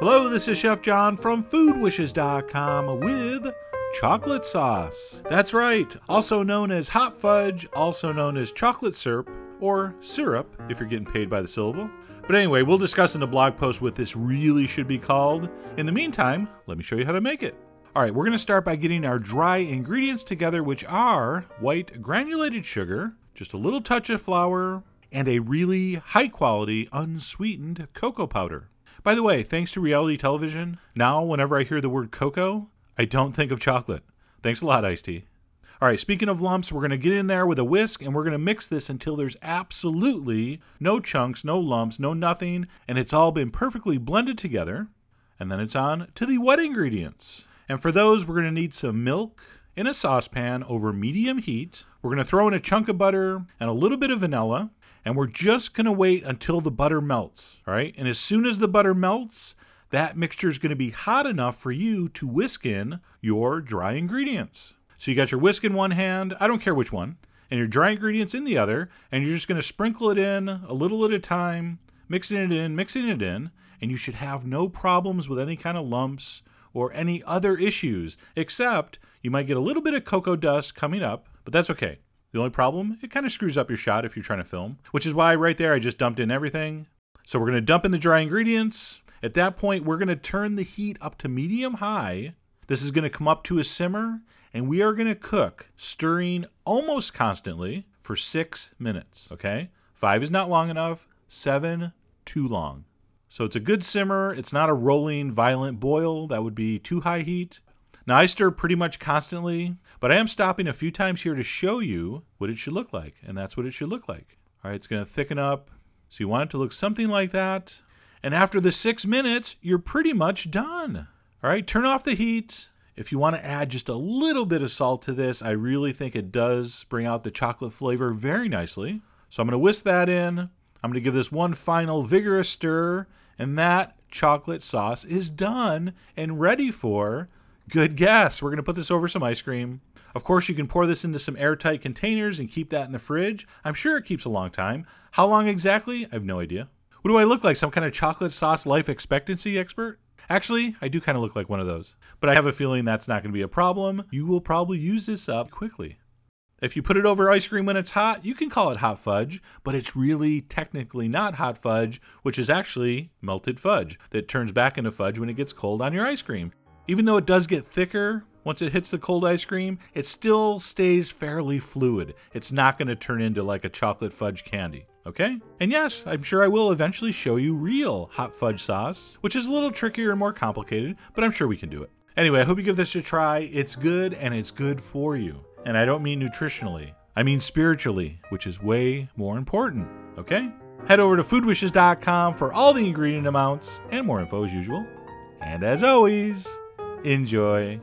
Hello, this is Chef John from foodwishes.com with chocolate sauce. That's right, also known as hot fudge, also known as chocolate syrup, or syrup if you're getting paid by the syllable. But anyway, we'll discuss in the blog post what this really should be called. In the meantime, let me show you how to make it. All right, we're going to start by getting our dry ingredients together, which are white granulated sugar, just a little touch of flour, and a really high quality unsweetened cocoa powder. By the way, thanks to reality television, now whenever I hear the word cocoa, I don't think of chocolate. Thanks a lot, Ice-T. All right, speaking of lumps, we're going to get in there with a whisk and we're going to mix this until there's absolutely no chunks, no lumps, no nothing, and it's all been perfectly blended together. And then it's on to the wet ingredients. And for those, we're going to need some milk in a saucepan over medium heat. We're going to throw in a chunk of butter and a little bit of vanilla and we're just going to wait until the butter melts. All right. And as soon as the butter melts, that mixture is going to be hot enough for you to whisk in your dry ingredients. So you got your whisk in one hand, I don't care which one, and your dry ingredients in the other, and you're just going to sprinkle it in a little at a time, mixing it in, mixing it in, and you should have no problems with any kind of lumps or any other issues, except you might get a little bit of cocoa dust coming up, but that's okay. The only problem, it kind of screws up your shot if you're trying to film, which is why right there I just dumped in everything. So we're going to dump in the dry ingredients. At that point, we're going to turn the heat up to medium high. This is going to come up to a simmer, and we are going to cook, stirring almost constantly for six minutes. Okay? Five is not long enough, seven, too long. So it's a good simmer. It's not a rolling, violent boil. That would be too high heat. Now I stir pretty much constantly, but I am stopping a few times here to show you what it should look like, and that's what it should look like. All right, it's going to thicken up. So you want it to look something like that. And after the six minutes, you're pretty much done. All right, turn off the heat. If you want to add just a little bit of salt to this, I really think it does bring out the chocolate flavor very nicely. So I'm going to whisk that in. I'm going to give this one final vigorous stir, and that chocolate sauce is done and ready for Good guess. We're going to put this over some ice cream. Of course, you can pour this into some airtight containers and keep that in the fridge. I'm sure it keeps a long time. How long exactly? I have no idea. What do I look like? Some kind of chocolate sauce life expectancy expert? Actually, I do kind of look like one of those. But I have a feeling that's not going to be a problem. You will probably use this up quickly. If you put it over ice cream when it's hot, you can call it hot fudge, but it's really technically not hot fudge, which is actually melted fudge that turns back into fudge when it gets cold on your ice cream. Even though it does get thicker once it hits the cold ice cream, it still stays fairly fluid. It's not going to turn into like a chocolate fudge candy. Okay? And yes, I'm sure I will eventually show you real hot fudge sauce, which is a little trickier and more complicated, but I'm sure we can do it. Anyway, I hope you give this a try. It's good and it's good for you. And I don't mean nutritionally, I mean spiritually, which is way more important. Okay? Head over to foodwishes.com for all the ingredient amounts and more info as usual. And as always, Enjoy.